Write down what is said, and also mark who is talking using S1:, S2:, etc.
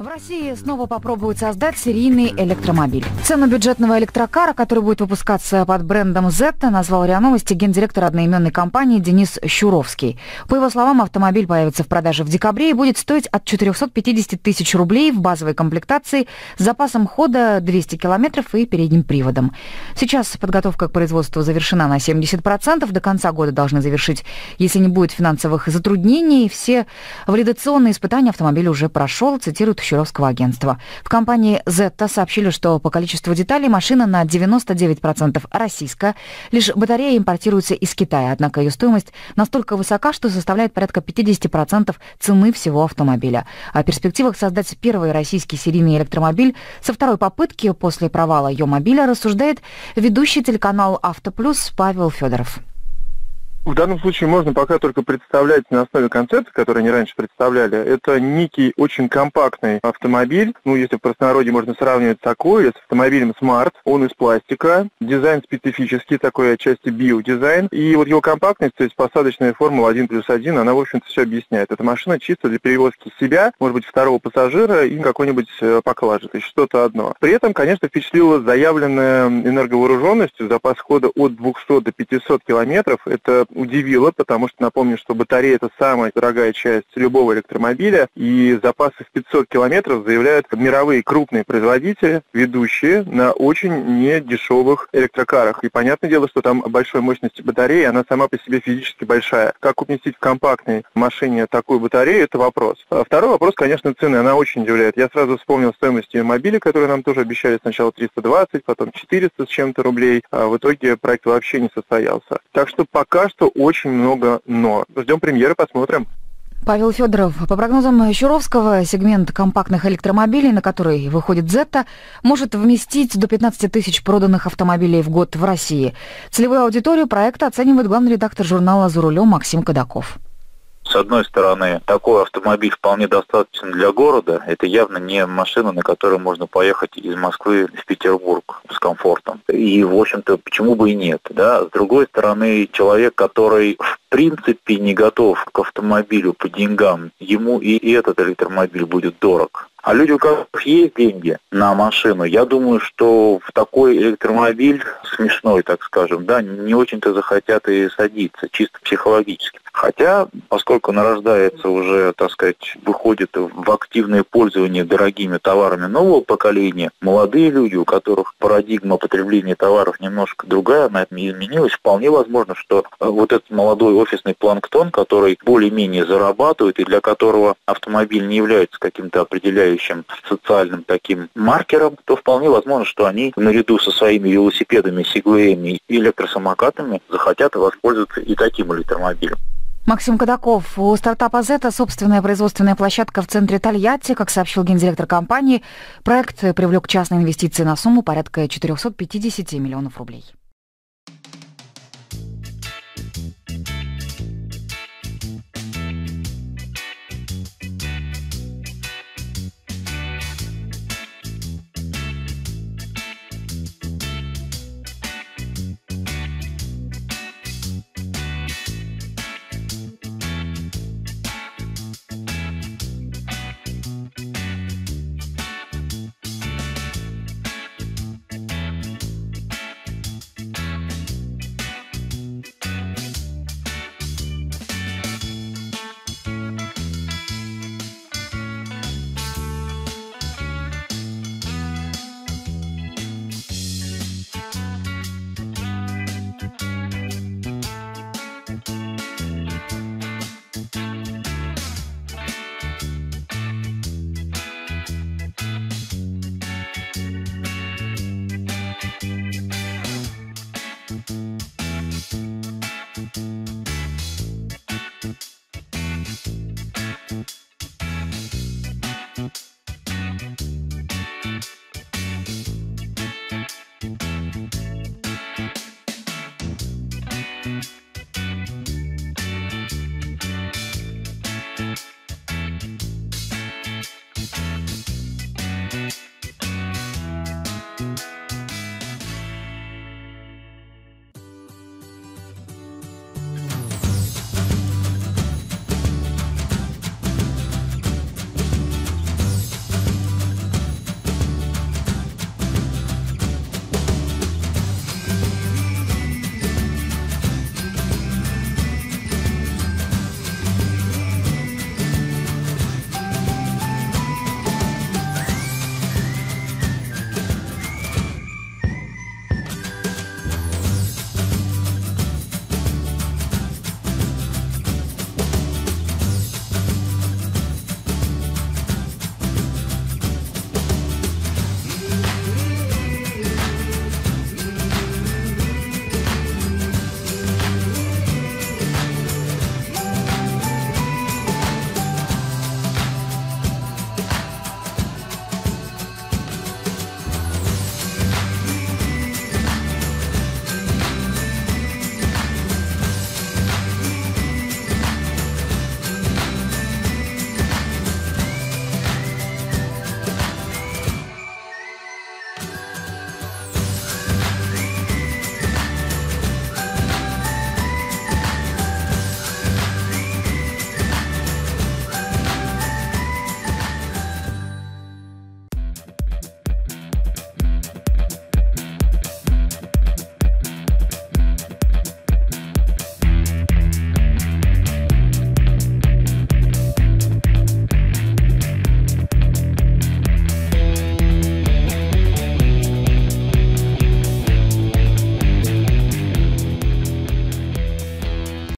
S1: В России снова попробуют создать серийный электромобиль. Цену бюджетного электрокара, который будет выпускаться под брендом Zeta, назвал РИА Новости гендиректор одноименной компании Денис Щуровский. По его словам, автомобиль появится в продаже в декабре и будет стоить от 450 тысяч рублей в базовой комплектации с запасом хода 200 километров и передним приводом. Сейчас подготовка к производству завершена на 70%. До конца года должны завершить, если не будет финансовых затруднений. Все валидационные испытания автомобиль уже прошел, цитирует Щуровского агентства. В компании Zeta сообщили, что по количеству деталей машина на 99% российская. Лишь батарея импортируется из Китая, однако ее стоимость настолько высока, что составляет порядка 50% цены всего автомобиля. О перспективах создать первый российский серийный электромобиль со второй попытки после провала ее мобиля рассуждает ведущий телеканал «Автоплюс» Павел Федоров.
S2: В данном случае можно пока только представлять на основе концепции, которую они раньше представляли. Это некий очень компактный автомобиль. Ну, если в простонародье можно сравнивать такой, с автомобилем Smart. Он из пластика. Дизайн специфический, такой отчасти биодизайн. И вот его компактность, то есть посадочная формула 1 плюс 1, она, в общем-то, все объясняет. Эта машина чисто для перевозки себя, может быть, второго пассажира и какой-нибудь э, поклажи, то есть что-то одно. При этом, конечно, впечатлила заявленная энерговооруженностью, запас хода от 200 до 500 километров. Это удивило, потому что напомню, что батарея это самая дорогая часть любого электромобиля, и запасы в 500 километров заявляют мировые крупные производители, ведущие на очень недешевых электрокарах. И понятное дело, что там большой мощности батареи, она сама по себе физически большая. Как уместить в компактной машине такую батарею, это вопрос. А второй вопрос, конечно, цены. Она очень удивляет. Я сразу вспомнил стоимость мобиля, которые нам тоже обещали сначала 320, потом 400 с чем-то рублей, а в итоге проект вообще не состоялся. Так что пока что очень много «но». Ждем премьеры, посмотрим.
S1: Павел Федоров, по прогнозам Щуровского, сегмент компактных электромобилей, на который выходит Zeta, может вместить до 15 тысяч проданных автомобилей в год в России. Целевую аудиторию проекта оценивает главный редактор журнала «За рулем» Максим Кадаков.
S3: С одной стороны, такой автомобиль вполне достаточно для города. Это явно не машина, на которой можно поехать из Москвы в Петербург с комфортом. И, в общем-то, почему бы и нет. Да? С другой стороны, человек, который в принципе не готов к автомобилю по деньгам, ему и этот электромобиль будет дорог. А люди, у которых есть деньги на машину, я думаю, что в такой электромобиль смешной, так скажем, да, не очень-то захотят и садиться, чисто психологически. Хотя, поскольку нарождается уже, так сказать, выходит в активное пользование дорогими товарами нового поколения, молодые люди, у которых парадигма потребления товаров немножко другая, она изменилась, вполне возможно, что э, вот этот молодой офисный планктон, который более-менее зарабатывает и для которого автомобиль не является каким-то определяющим социальным таким маркером, то вполне возможно, что они наряду со своими велосипедами, сегвеями и электросамокатами захотят воспользоваться и таким электромобилем.
S1: Максим Кадаков, у стартапа «Зета» собственная производственная площадка в центре Тольятти. Как сообщил гендиректор компании, проект привлек частные инвестиции на сумму порядка 450 миллионов рублей.